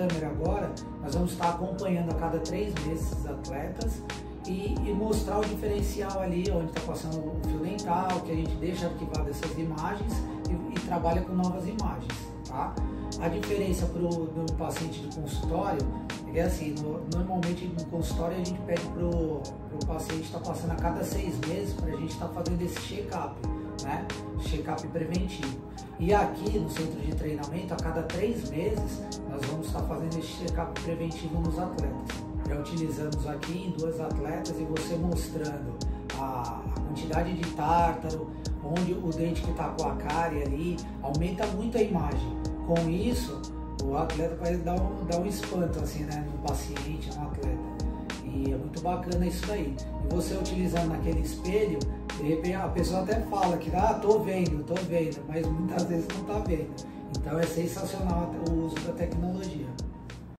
câmera agora, nós vamos estar acompanhando a cada três meses os atletas e, e mostrar o diferencial ali, onde está passando o fio dental, que a gente deixa arquivado essas imagens e, e trabalha com novas imagens, tá? A diferença para o paciente do consultório é assim, no, normalmente no consultório a gente pede para o paciente estar tá passando a cada seis meses para a gente estar tá fazendo esse check-up, né? Check-up preventivo. E aqui no centro de treinamento, a cada três meses, nós vamos estar fazendo esse check-up preventivo nos atletas. Já utilizamos aqui em duas atletas e você mostrando a, quantidade de tártaro, onde o dente que está com a cárie ali, aumenta muito a imagem. Com isso, o atleta vai dar um, dar um espanto assim, né, no paciente, no atleta. E é muito bacana isso daí. E você utilizando naquele espelho, de repente a pessoa até fala que, ah, tô vendo, tô vendo, mas muitas vezes não tá vendo. Então é sensacional o uso da tecnologia.